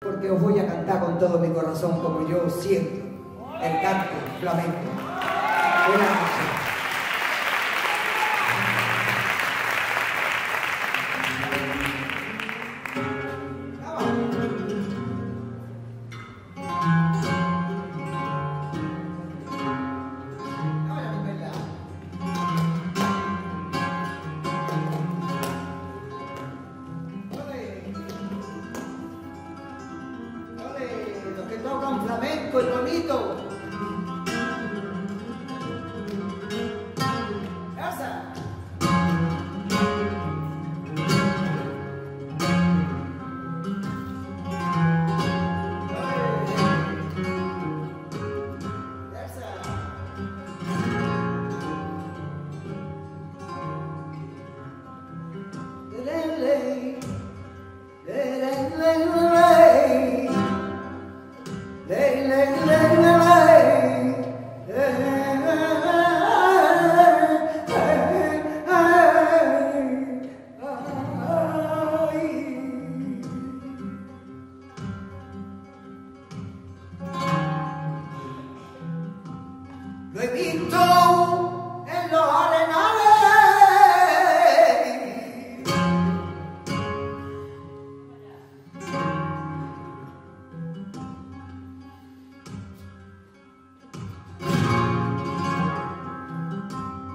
porque os voy a cantar con todo mi corazón como yo siento el canto flamenco. Buenas noches. Que tocan flamenco y bonito. Bevito e lo arenare.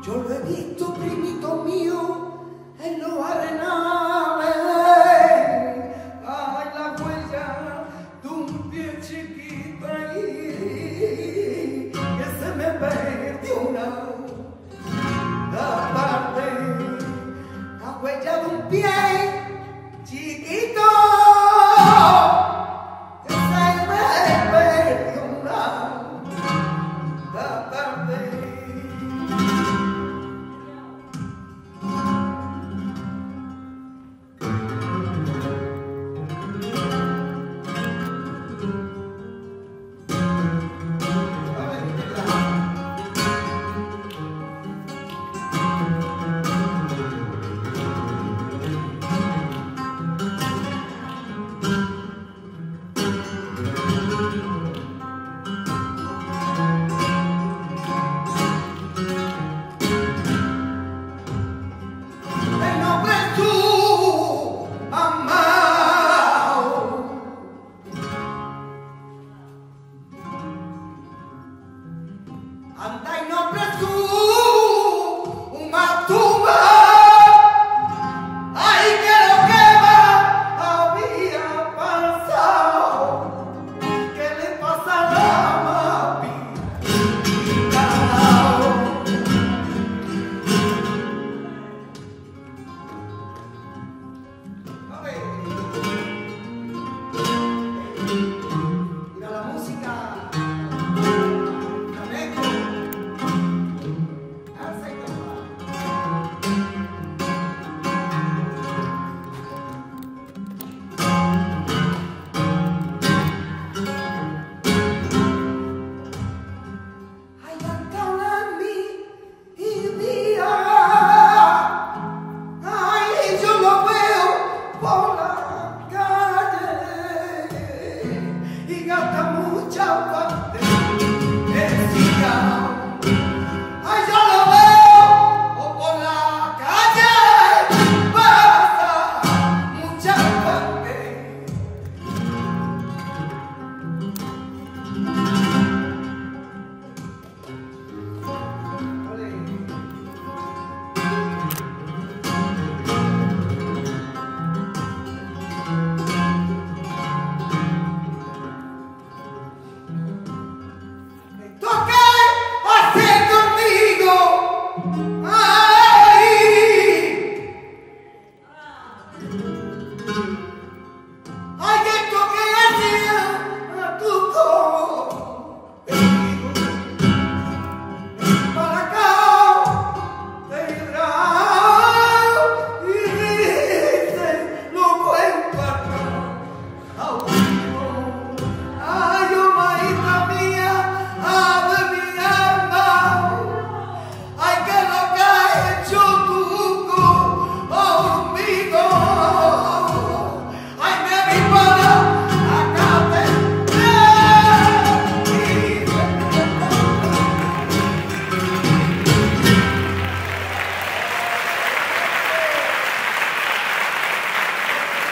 Giornito primito mio e lo arenare. Antay no!